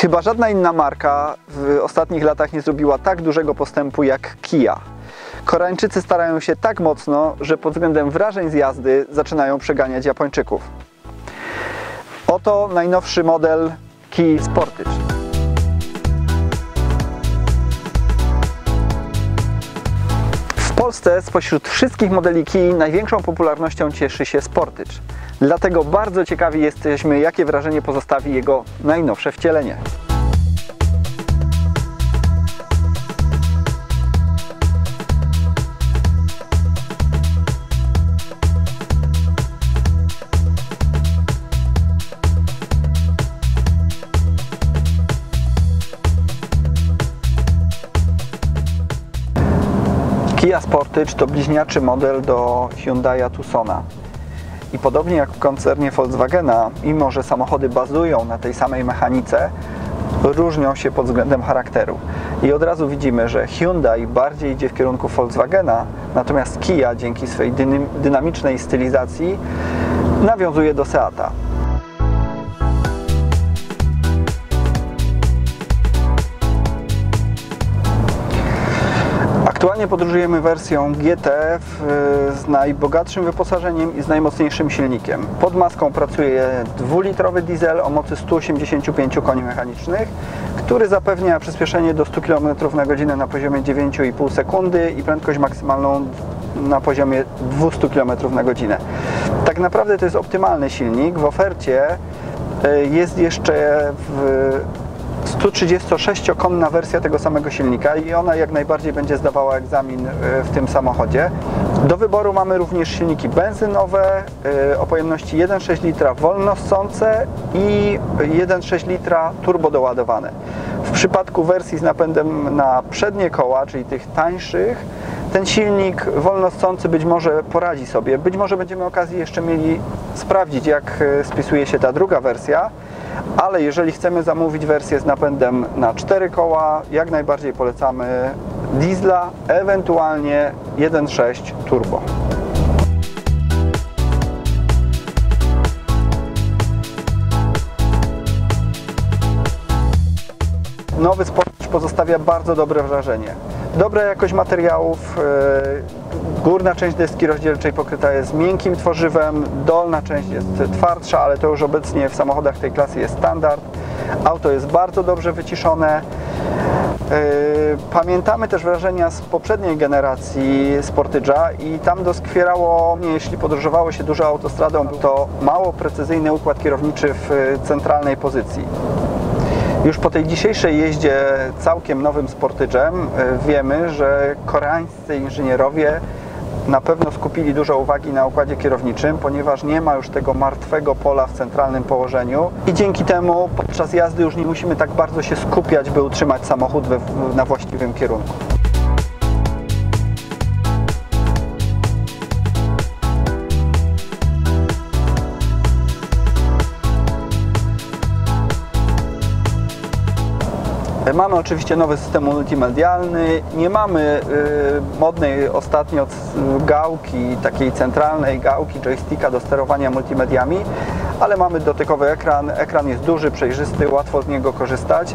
Chyba żadna inna marka w ostatnich latach nie zrobiła tak dużego postępu jak Kia. Koreańczycy starają się tak mocno, że pod względem wrażeń z jazdy zaczynają przeganiać Japończyków. Oto najnowszy model Kia Sportage. Polsce spośród wszystkich modeli Kia największą popularnością cieszy się Sportage. Dlatego bardzo ciekawi jesteśmy, jakie wrażenie pozostawi jego najnowsze wcielenie. Kia Sportage to bliźniaczy model do Hyundai'a Tucsona. I podobnie jak w koncernie Volkswagena, mimo że samochody bazują na tej samej mechanice, różnią się pod względem charakteru. I od razu widzimy, że Hyundai bardziej idzie w kierunku Volkswagena, natomiast Kia dzięki swojej dynamicznej stylizacji nawiązuje do Seata. Aktualnie podróżujemy wersją GT z najbogatszym wyposażeniem i z najmocniejszym silnikiem. Pod maską pracuje 2-litrowy diesel o mocy 185 koni mechanicznych, który zapewnia przyspieszenie do 100 km na godzinę na poziomie 9,5 sekundy i prędkość maksymalną na poziomie 200 km na godzinę. Tak naprawdę to jest optymalny silnik. W ofercie e, jest jeszcze w 136-konna wersja tego samego silnika i ona jak najbardziej będzie zdawała egzamin e, w tym samochodzie. Do wyboru mamy również silniki benzynowe e, o pojemności 1,6 litra wolnossące i 1,6 litra turbo doładowane. W przypadku wersji z napędem na przednie koła, czyli tych tańszych, ten silnik wolnossący być może poradzi sobie. Być może będziemy okazji jeszcze mieli sprawdzić, jak e, spisuje się ta druga wersja ale jeżeli chcemy zamówić wersję z napędem na 4 koła, jak najbardziej polecamy diesla, ewentualnie 1.6 turbo. Nowy Sportage pozostawia bardzo dobre wrażenie. Dobra jakość materiałów, e, górna część deski rozdzielczej pokryta jest miękkim tworzywem, dolna część jest twardsza, ale to już obecnie w samochodach tej klasy jest standard. Auto jest bardzo dobrze wyciszone. E, pamiętamy też wrażenia z poprzedniej generacji Sportage'a i tam doskwierało, jeśli podróżowało się dużo autostradą, to mało precyzyjny układ kierowniczy w centralnej pozycji. Już po tej dzisiejszej jeździe całkiem nowym Sportage'em e, wiemy, że koreańscy inżynierowie na pewno skupili dużo uwagi na układzie kierowniczym, ponieważ nie ma już tego martwego pola w centralnym położeniu i dzięki temu podczas jazdy już nie musimy tak bardzo się skupiać, by utrzymać samochód na właściwym kierunku. Mamy oczywiście nowy system multimedialny, nie mamy y, modnej ostatnio gałki, takiej centralnej gałki joysticka do sterowania multimediami, ale mamy dotykowy ekran, ekran jest duży, przejrzysty, łatwo z niego korzystać.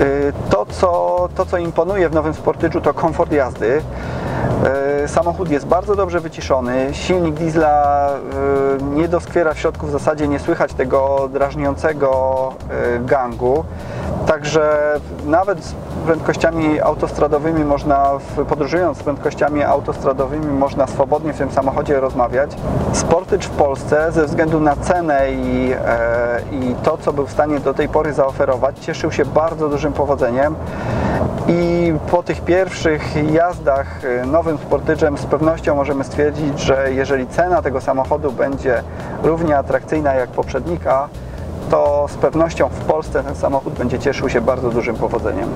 Y, to, co, to, co imponuje w nowym Sportage'u to komfort jazdy. Y, samochód jest bardzo dobrze wyciszony, silnik diesla y, nie doskwiera w środku, w zasadzie nie słychać tego drażniącego gangu. Także nawet z prędkościami autostradowymi można, podróżując z prędkościami autostradowymi, można swobodnie w tym samochodzie rozmawiać. Sportage w Polsce ze względu na cenę i, e, i to, co był w stanie do tej pory zaoferować, cieszył się bardzo dużym powodzeniem. I po tych pierwszych jazdach e, nowym Sportage'em z pewnością możemy stwierdzić, że jeżeli cena tego samochodu będzie równie atrakcyjna jak poprzednika, to z pewnością w Polsce ten samochód będzie cieszył się bardzo dużym powodzeniem.